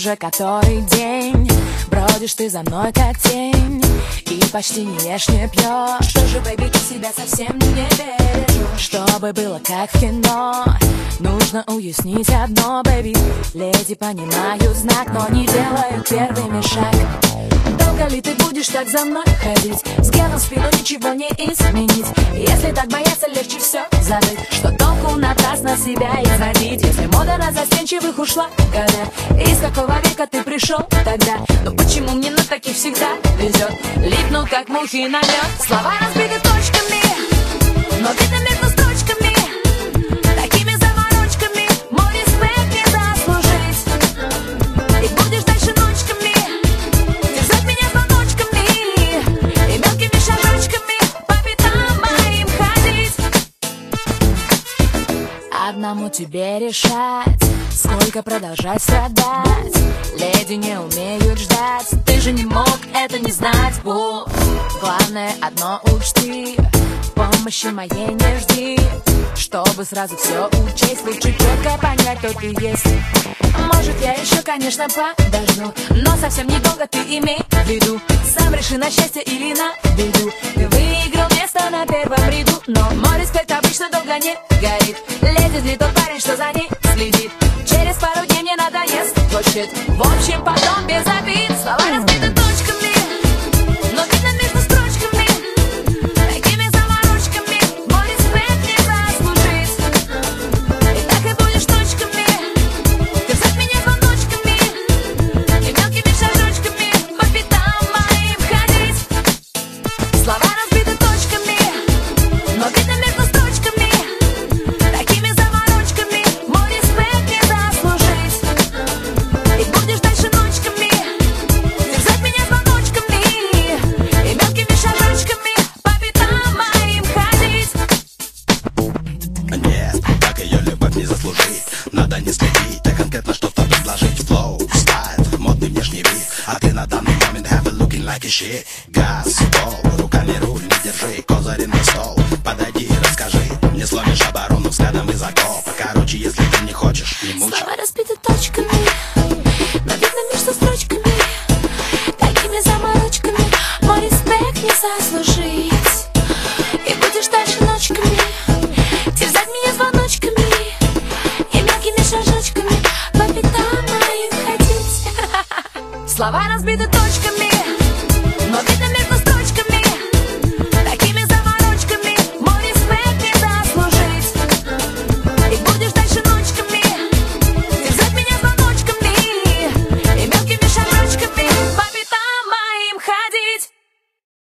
уже который день. Бродишь ты за мной как тень И почти не ешь, не пьешь. Что же, бэби, ты себя совсем не веришь? Чтобы было как в кино Нужно уяснить одно, бэби Леди понимают знак, но не делают первыми шаг Долго ты будешь так за мной ходить? С геном спину ничего не изменить Если так бояться, легче все забыть Что толку напрасно себя изводить Если мода на застенчивых ушла года Из какого века ты пришел тогда? Но почему мне на таких всегда везет? Липну как мухи на мед Слова разбиты точками Одному тебе решать Сколько продолжать страдать. Леди не умеют ждать Ты же не мог это не знать. Во. Главное одно учти Помощи моей не жди. Чтобы сразу все учесть Лучше четко понять, кто ты есть. Может я еще, конечно, подожду Но совсем недолго ты имей в виду. Сам реши на счастье или на беду. Ты выиграл место на первом ряду Но мой обычно долго не горит. Леди не тот парень, что за ней следит? Через пару дней мне надоест щит В общем, потом без обид. Слова разбиты вид А ты на данный момент have looking like a shit. Газ, пол, руками руль не держи Козыри на стол, подойди, расскажи. Не сломишь оборону взглядом из окопа Короче, если ты не хочешь, не мучай. Слова разбиты точками. Но между строчками. Такими заморочками. Мой респект не заслужить Várias vidas todas que é me